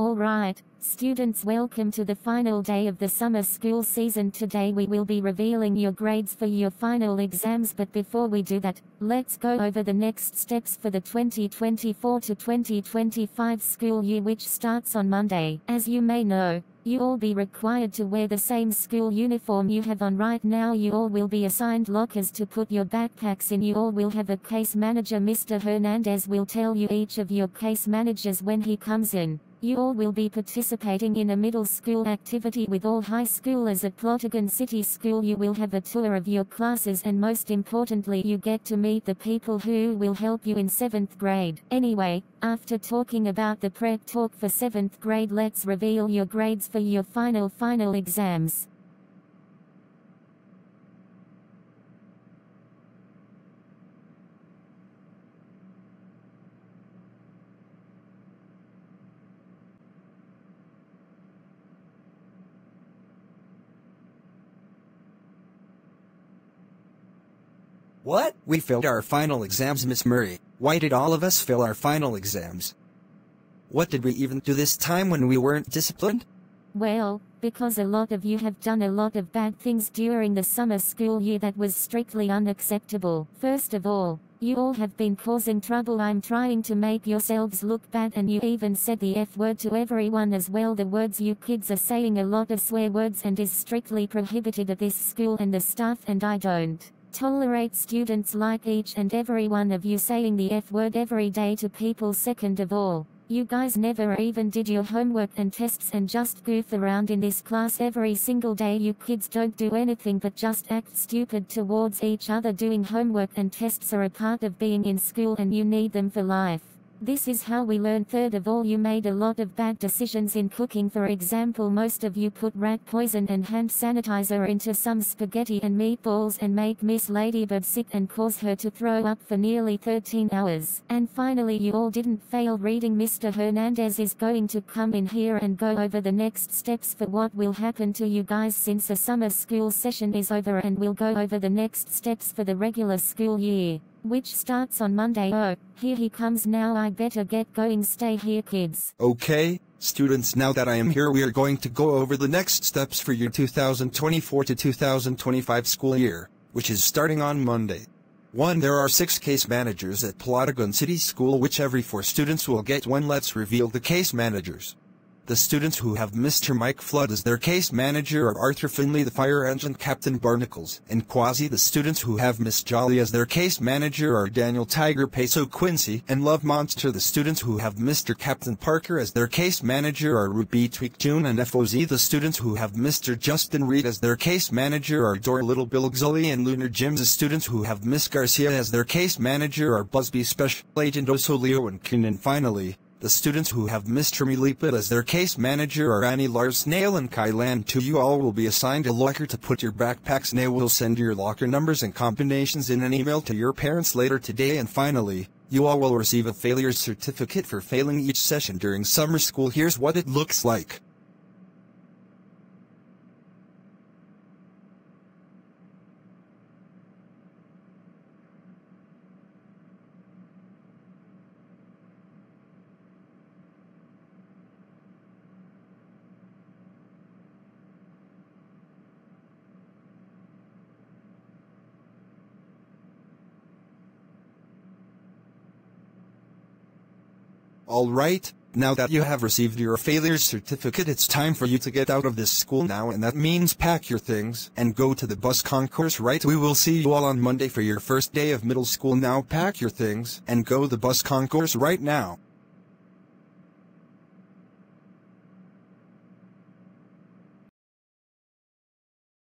Alright, students welcome to the final day of the summer school season. Today we will be revealing your grades for your final exams but before we do that, let's go over the next steps for the 2024 to 2025 school year which starts on Monday. As you may know, you all be required to wear the same school uniform you have on right now. You all will be assigned lockers to put your backpacks in. You all will have a case manager. Mr. Hernandez will tell you each of your case managers when he comes in. You all will be participating in a middle school activity with all high schoolers at Plotagon City School. You will have a tour of your classes and most importantly you get to meet the people who will help you in 7th grade. Anyway, after talking about the prep talk for 7th grade let's reveal your grades for your final final exams. What? We failed our final exams, Miss Murray. Why did all of us fail our final exams? What did we even do this time when we weren't disciplined? Well, because a lot of you have done a lot of bad things during the summer school year that was strictly unacceptable. First of all, you all have been causing trouble. I'm trying to make yourselves look bad and you even said the F word to everyone as well. The words you kids are saying a lot of swear words and is strictly prohibited at this school and the staff and I don't tolerate students like each and every one of you saying the F word every day to people second of all. You guys never even did your homework and tests and just goof around in this class every single day. You kids don't do anything but just act stupid towards each other. Doing homework and tests are a part of being in school and you need them for life. This is how we learn. Third of all, you made a lot of bad decisions in cooking. For example, most of you put rat poison and hand sanitizer into some spaghetti and meatballs and make Miss Ladybird sick and cause her to throw up for nearly 13 hours. And finally, you all didn't fail reading. Mr. Hernandez is going to come in here and go over the next steps for what will happen to you guys since the summer school session is over and we'll go over the next steps for the regular school year which starts on Monday. Oh, here he comes now. I better get going. Stay here, kids. Okay, students, now that I am here, we are going to go over the next steps for your 2024 to 2025 school year, which is starting on Monday. 1. There are 6 case managers at Plotagon City School which every 4 students will get one. Let's reveal the case managers. The students who have Mr. Mike Flood as their case manager are Arthur Finley the fire engine captain Barnacles and Kwazii. The students who have Miss Jolly as their case manager are Daniel Tiger Peso Quincy and Love Monster. The students who have Mr. Captain Parker as their case manager are Ruby Tweak June and FOZ. The students who have Mr. Justin Reed as their case manager are Dora Little Bill Xully and Lunar Jims. The students who have Miss Garcia as their case manager are Busby Special Agent Osolio and Kin. And finally, the students who have Mr. Milipit as their case manager are Annie Lars Nail and Kylan. To you all will be assigned a locker to put your backpacks. They will send your locker numbers and combinations in an email to your parents later today. And finally, you all will receive a failure certificate for failing each session during summer school. Here's what it looks like. Alright, now that you have received your failure certificate it's time for you to get out of this school now and that means pack your things and go to the bus concourse right we will see you all on Monday for your first day of middle school now pack your things and go the bus concourse right now.